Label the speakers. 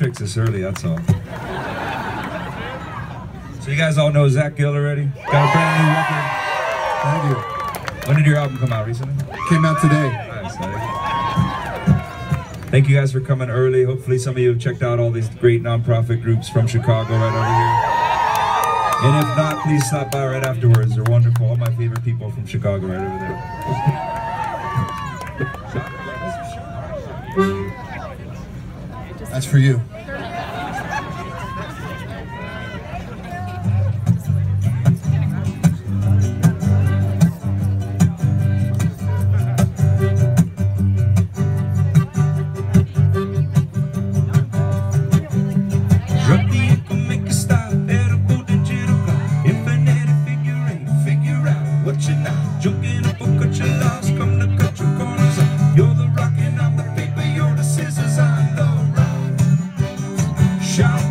Speaker 1: tricks this early, that's all. So you guys all know Zach Gill already? Got a brand new record.
Speaker 2: Thank you.
Speaker 1: When did your album come out recently?
Speaker 2: Came out today.
Speaker 1: Nice. Thank you guys for coming early. Hopefully some of you have checked out all these great nonprofit groups from Chicago right over here. And if not, please stop by right afterwards. They're wonderful. All my favorite people from Chicago right over there.
Speaker 2: That's for you.
Speaker 1: The